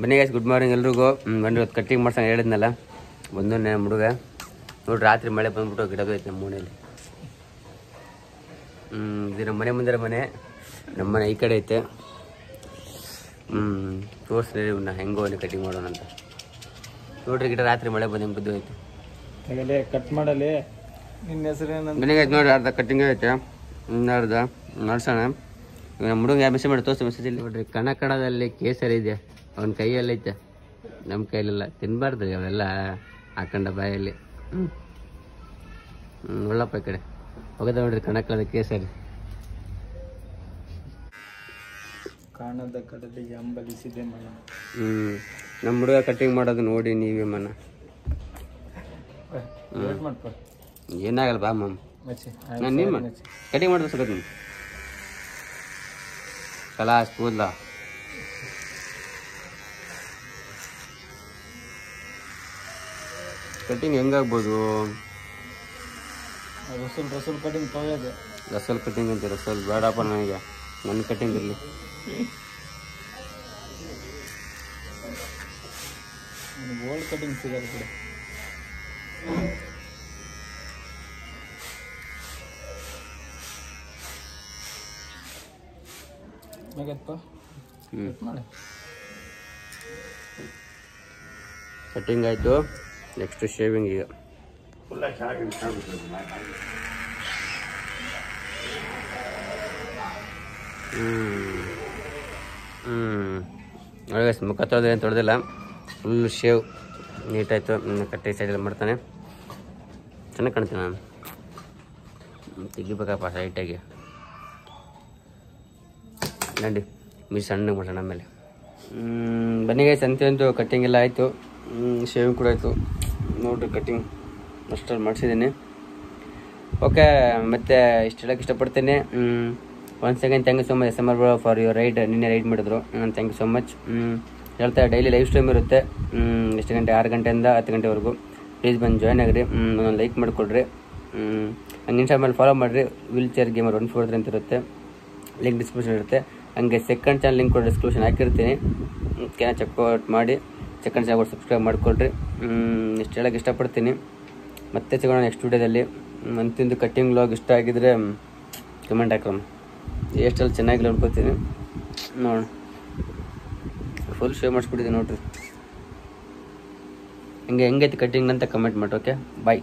ಬನ್ನಿ guys good morning ಎಲ್ರಿಗೂ. ಬನ್ನಿ ಇವತ್ತು ಕಟ್ಟಿಂಗ್ ಮಾಡ್ಸಂಗೆ ಹೇಳಿದ್ನಲ್ಲ. ಬಂದು ನಮ್ಮ ಹುಡುಗ. ನೋಡಿ ರಾತ್ರಿ ಮಳೆ ಬಂದ್ಬಿಟ್ಟು ಗಿಡದು ಐತೆ ನಮ್ಮ ಮನೇಲಿ ಹ್ಮ್ ಇದು ನಮ್ಮ ಮನೆ ಮುಂದೆ ಮನೆ. ನಮ್ಮ ಮನೆ ಈ ಕಡೆ ಐತೆ. ಹ್ಞೂ ತೋರಿಸ್ರಿ ಇವನ್ನ ಹೆಂಗೋ ಕಟಿಂಗ್ ಮಾಡೋಣ ಅಂತ. ನೋಡ್ರಿ ಗಿಡ ರಾತ್ರಿ ಮಳೆ ಬಂದು ಹೆಂಗೆ ಬಿದ್ದು ಐತೆ ಕಟ್ ಮಾಡಲಿ. ನಿನ್ನ ಹೆಸರು ಬನ್ನಿ ಗೈಸ್ ನೋಡಿ ಅರ್ಧ ಕಟ್ಟಿಂಗ್ ಐತೆ ಇನ್ನರ್ಧ ಅರ್ಧ. ನಡ್ಸೋಣ. ನಮ್ಮ ಹುಡುಗ ಮೆಸೇಜ್ ಮಾಡಿ ತೋರಿಸಿ ಮೆಸೇಜ್ ಇಲ್ಲಿ ನೋಡ್ರಿ ಕಣಕಣದಲ್ಲಿ ಕೇಸರಿ ಇದೆ. ಅವನ ಕೈಯಲ್ಲಿ ಐತೆ. ನಮ್ಮ ಕೈಲೆಲ್ಲ ತಿನ್ಬಾರ್ದು ರೀ ಅವೆಲ್ಲ ಹಾಕೊಂಡ ಬಾಯಲ್ಲಿ. ಹ್ಞೂ ಒಳ್ಳಪ್ಪ ಈ ಕಡೆ. ಹೋಗದ ನೋಡ್ರಿ ಕಣಕಣದ ಕೇಸರಿ. ಕಾಣದ ಕಡಲಿಗೆ ಅಂಬಲಿಸಿದೆ ಮನ. ಹ್ಞೂ ನಮ್ಮ ಹುಡುಗ ಕಟಿಂಗ್ ಮಾಡೋದು ನೋಡಿ ನೀವೇ ಮನ. ವೇಟ್ ಮಾಡ್ಕೊ. ಏನಾಗಲ್ಲ ಬಾ ಮಾಮ್. ಮಚ್ಚಿ ನಾನು ನಿಮ್ಮ ಕಟಿಂಗ್ ಮಾಡಿದ್ರೆ ಸಿಗೋದು ನೀನು ಕಲಾಸ್ ಕೂದಲ ಕಟಿಂಗ್ ಹೆಂಗಾಗ್ಬೋದು ರಸಲ್ ರಸಲ್ ಕಟಿಂಗ್ ತೊಗೊಳ್ಳೋದೆ ರಸಲ್ ಕಟಿಂಗ್ ಅಂತ ರಸಲ್ ಬೇಡಪ್ಪ ನನಗೆ. ನನ್ನ ಕಟಿಂಗ್ ಇರಲಿ ಗೋಲ್ಡ್ ಕಟಿಂಗ್ ಸಿಗೋದು ಬಿಡು. ಆಗತ್ತಪ್ಪ ಹ್ಞೂ ಕಟ್ ಮಾಡಿ. ಕಟಿಂಗ್ ಆಯಿತು. ನೆಕ್ಸ್ಟ್ ಶೇವಿಂಗ್ ಈಗ. ಹ್ಞೂ ಮುಖ ತೊಳೆದು ಏನು ತೊಳೆದಿಲ್ಲ. ಫುಲ್ ಶೇವ್ ನೀಟಾಯಿತು ಕಟ್ಟಿ ಸೈಡಲ್ಲಿ ಮಾಡ್ತಾನೆ. ಚೆನ್ನಾಗಿ ಕಾಣ್ತೀನಿ ನಾನು ತೆಗಿಬೇಕಪ್ಪ ಸೈಟಾಗಿ ನಡಿ ಮೀ ಸಣ್ಣಗೆ ಮಾಡೋಣ ಆಮೇಲೆ. ಬನ್ನಿ ಗೈಸ್ ಅಂತೆ ಅಂತೂ ಕಟ್ಟಿಂಗ್ ಎಲ್ಲ ಆಯಿತು. ಶೇವಿಂಗ್ ಕೂಡ ಆಯಿತು. ನೋಡಿರಿ ಕಟ್ಟಿಂಗ್ ಅಷ್ಟಲ್ಲಿ ಮಾಡಿಸಿದ್ದೀನಿ. ಓಕೆ ಮತ್ತೆ ಇಷ್ಟು ಹೇಳಕ್ಕೆ ಇಷ್ಟಪಡ್ತೀನಿ. One second thank you so much S M R for your raid ನಿನ್ನೆ ರೈಡ್ ಮಾಡಿದ್ರು. ಥ್ಯಾಂಕ್ ಯು ಸೊ ಮಚ್ ಹೇಳ್ತಾ ಡೈಲಿ ಲೈವ್ ಸ್ಟ್ರೀಮ್ ಇರುತ್ತೆ. ಎಷ್ಟು ಗಂಟೆ? ಆರು ಗಂಟೆಯಿಂದ ಹತ್ತು ಗಂಟೆವರೆಗೂ. ಪ್ಲೀಸ್ ಬಂದು ಜಾಯ್ನ್ ಆಗಿರಿ. ನಾನು ಲೈಕ್ ಮಾಡಿಕೊಡ್ರಿ. ಹಂಗೆ ಇನ್ಸ್ಟಾಗ್ರಾಮಲ್ಲಿ ಫಾಲೋ ಮಾಡಿರಿ. Wheel chair gamer one four ಅಂತ ಇರುತ್ತೆ. ಲಿಂಕ್ ಡಿಸ್ಕ್ರಿಪ್ಷನ್ ಇರುತ್ತೆ. ಹಂಗೆ ಸೆಕೆಂಡ್ ಚಾನಲ್ ಲಿಂಕ್ ಕೂಡ ಡಿಸ್ಕ್ರಿಪ್ಷನ್ ಹಾಕಿರ್ತೀನಿ. ಕೆನ ಚೆಕ್ಔಟ್ ಮಾಡಿ ಸೆಕೆಂಡ್ ಚಾನಲ್ ಸಬ್ಸ್ಕ್ರೈಬ್ ಮಾಡಿಕೊಡ್ರಿ ಇಷ್ಟು ಹೇಳಕ್ಕೆ ಇಷ್ಟಪಡ್ತೀನಿ. ಮತ್ತೆ ಸಿಗೋಣ ನೆಕ್ಸ್ಟ್ ವೀಡಿಯೋದಲ್ಲಿ ಅಂತಿಂದು ಕಟ್ಟಿಂಗ್ ಲಾಗ್ ಇಷ್ಟ ಆಗಿದ್ರೆ ಕಮೆಂಟ್ ಹಾಕ್ರಮ್ಮ. ಎಷ್ಟೆಲ್ಲ ಚೆನ್ನಾಗಿಲ್ಲ ಅನ್ಕೋತೀನಿ. ನೋಡೋಣ. ಫುಲ್ ಶೇವ್ ಮಾಡಿಸ್ಬಿಟ್ಟಿದ್ದೀನಿ ನೋಡ್ರಿ. ಹಂಗೆ, ಹೆಂಗೈತಿ ಕಟ್ಟಿಂಗ್ ಅಂತ ಕಮೆಂಟ್ ಮಾಡಿ ಓಕೆ ಬಾಯ್